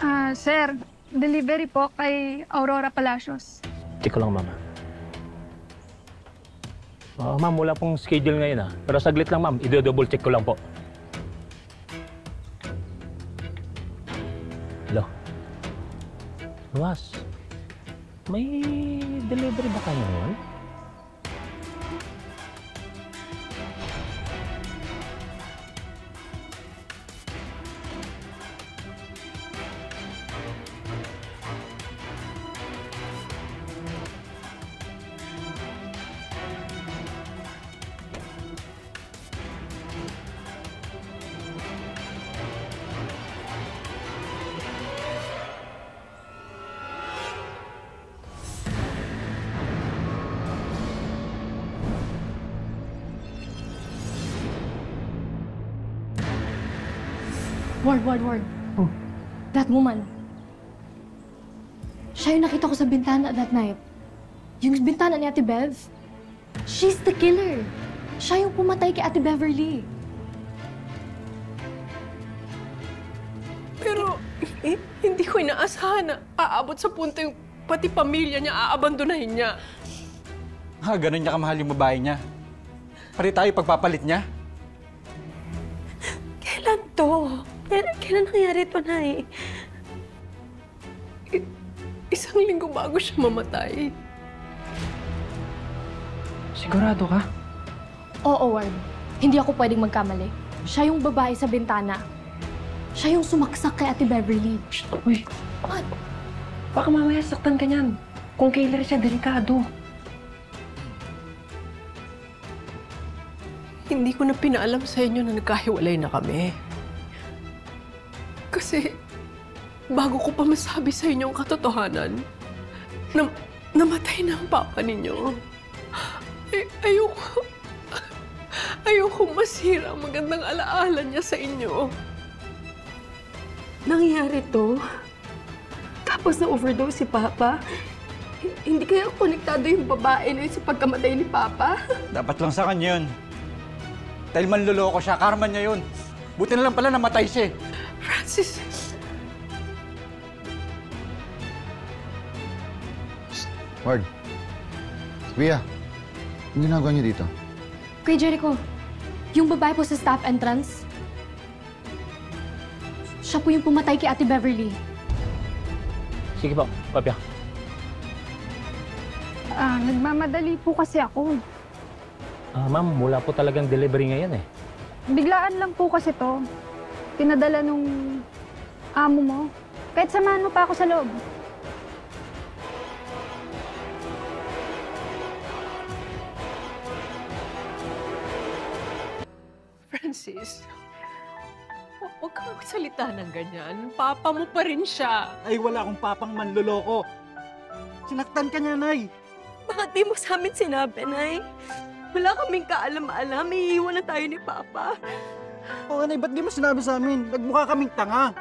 Ah, sir, delivery po kay Aurora Palacios. Check ko lang, ma'am. Ah, ma'am, wala pong schedule ngayon ah. Pero saglit lang, ma'am. I-double check ko lang po. Hello? Luwas, may delivery ba kayo ngayon? Ward, Ward, Ward. That woman. Siya yung nakita ko sa bintana that night. Yung bintana ni Ate Bev. She's the killer. Siya yung pumatay kay Ate Beverly. Pero eh, hindi ko inaasahan na aabot sa punto yung pati pamilya niya aabandonahin niya. Ha, ganun niya kamahal yung babae niya. Pari tayo pagpapalit niya. Kailan to? Kailan, kailan nangyari to, Nay? I- isang linggo bago siya mamatay. Sigurado ka? Oo, Ward. Hindi ako pwedeng magkamali. Siya yung babae sa bintana. Siya yung sumaksak kay Ate Beverly. Uy, What? baka mamaya saktan ka niyan. Kung kailan siya, delikado. Hindi ko na pinaalam sa inyo na nagkahiwalay na kami. Kasi bago ko pa masabi sa inyo ang katotohanan, na, namatay na ang papa ninyo. Ay, ayoko, ayoko masira ang magandang alaala niya sa inyo. Nangyari to? Tapos na-overdose si Papa? H- Hindi kaya konektado yung babae na yun sa pagkamatay ni Papa? Dapat lang sa kanya yun. Dahil manluloko siya, karma niya yun. Buti na lang pala namatay siya eh. Francis, Ward. Kuya, ang ginagawa niyo dito? Kuya Jericho, yung babae po sa staff entrance, siya po yung pumatay kay Ate Beverly. Sige po, papya. Ah, nagmamadali po kasi ako. Ah, ma'am, wala po talagang delivery ngayon eh. Biglaan lang po kasi to. Pinadala nung amo mo. Kahit samahan mo pa ako sa loob. Francis, hu- huwag kang magsalita ng ganyan. Papa mo pa rin siya. Ay, wala akong papang manluloko. Sinaktan ka niya, Nay. Bakit di mo sa amin sinabi, Nay? Wala kaming kaalam-alam. Iiwan na tayo ni Papa. Oo, Nay, ba't di mo sinabi sa amin? Nagmukha kaming tanga.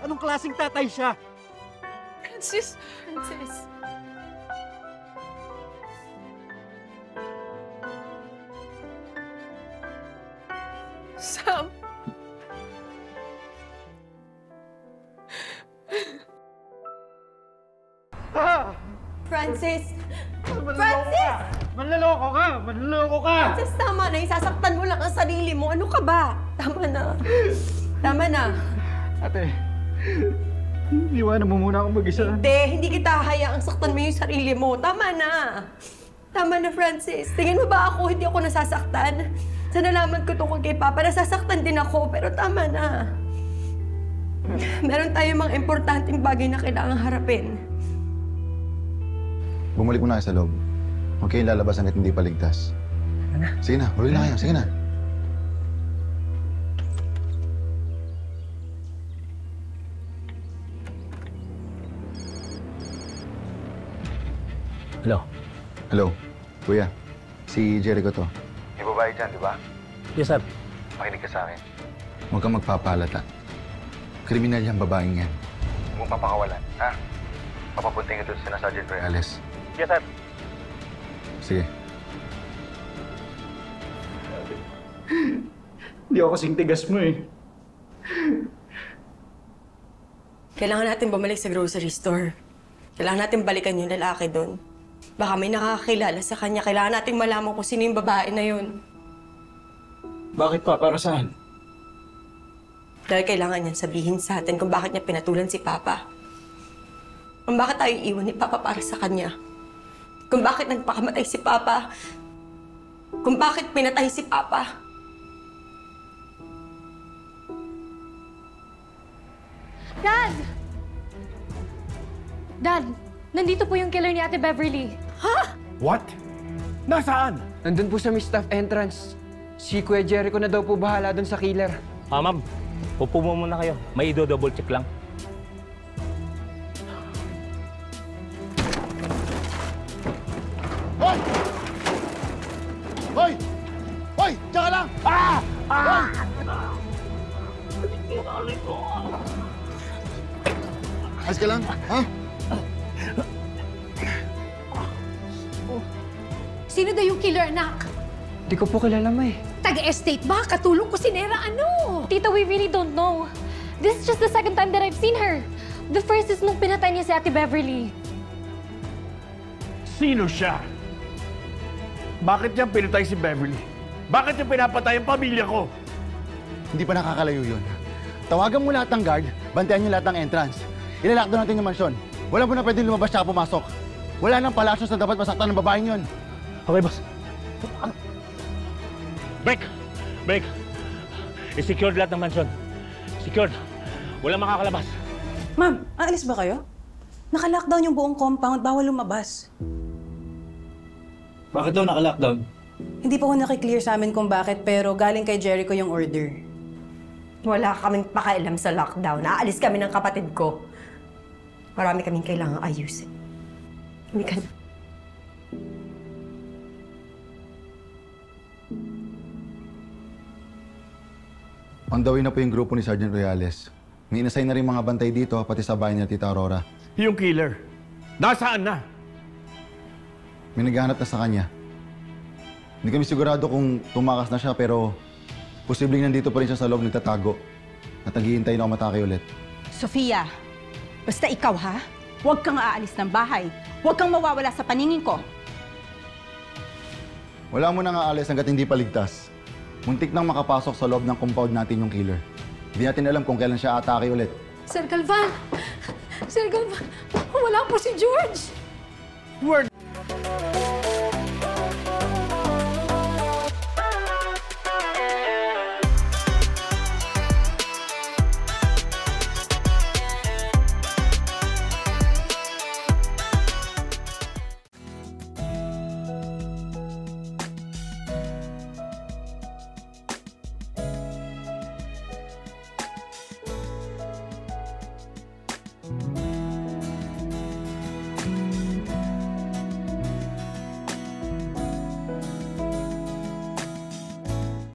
Anong klaseng tatay siya? Francis, Princess. Sam, Francis! Francis! Manluloko ka! Manluloko ka! Francis, tama na. Isasaktan mo lang ang sarili mo. Ano ka ba? Tama na. Tama na. Ate, iwanan mo muna akong mag-isa. Hindi, hindi kita hayaang saktan mo yung sarili mo. Tama na. Tama na, Francis. Tingin mo ba ako hindi ako nasasaktan? Sa nalaman ko tungkol kay Papa, nasasaktan din ako. Pero tama na. Meron tayong mga importanteng bagay na kailangang harapin. Bumalik muna kayo sa loob. Huwag kayong lalabas hanggat hindi pa ligtas. Sige na, huli na kayo. Sige na. Hello? Hello, kuya. Si Jericho to. May babae dyan, di ba? Yes, sir. Makinig ka sa akin. Huwag kang magpapalata. Kriminal yung babaeng yan. Huwag mong papakawalan, ha? Papapunting ito sa Sergeant Reales. Yes, sir. Sige. Hindi ako kasing tigas mo eh. Kailangan natin bumalik sa grocery store. Kailangan natin balikan yung lalaki doon. Baka may nakakakilala sa kanya. Kailangan natin malaman kung sino yung babae na yun. Bakit pa? Para saan? Dahil kailangan niyan sabihin sa atin kung bakit niya pinatulan si Papa. Kung bakit tayo iwan ni Papa para sa kanya. Kung bakit nagpakamatay si Papa. Kung bakit pinatay si Papa. Dad! Dad, nandito po yung killer ni Ate Beverly. What? Nasaan? Nandun po sa may staff entrance. Si Kuya Jericho na daw po bahala dun sa killer. Ah, ma'am, upo mo muna kayo. May i-double check lang. Ayos ka lang, ha? Sino daw yung killer, anak? Di ko po kilala ma eh. Taga-estate ba? Katulong ko si Nera, ano? Tita, we really don't know. This is just the second time that I've seen her. The first is nung pinatay niya si Ate Beverly. Sino siya? Bakit niya pinatay si Beverly? Bakit niya pinapatay ang pamilya ko? Hindi pa nakakalayo yun. Tawagan mo lahat ng guard, bantayan niyo lahat ng entrance. Ilalakdo natin yung mansyon. Wala mo na pwedeng lumabas tsaka pumasok. Wala nang palasyos na dapat masaktan ng babaeng yun. Okay, boss. Break! Break! I-secured lahat ng mansion. Secured. Walang makakalabas. Ma'am, aalis ba kayo? Naka-lockdown yung buong compound, bawal lumabas. Bakit daw naka-lockdown? Hindi pa ko nakiklear sa amin kung bakit, pero galing kay Jericho yung order. Wala kaming pakialam sa lockdown. Aalis kami ng kapatid ko. Marami kaming kailangang ayusin. Hindi ka On the way na po yung grupo ni Sergeant Reales. May inassign na rin mga bantay dito, pati sa bahay niya, Tita Aurora. Yung killer. Nasaan na? May naghahanap na sa kanya. Hindi kami sigurado kung tumakas na siya, pero posibleng nandito pa rin siya sa loob nagtatago. At naghihintay na umatake ulit. Sofia, basta ikaw ha, huwag kang aalis ng bahay. Huwag kang mawawala sa paningin ko. Wala mo nang aalis hanggat hindi paligtas. Muntik nang makapasok sa loob ng compound natin yung killer. Hindi natin alam kung kailan siya atake ulit. Sir Galvan! Sir Galvan! Wala po si George! Word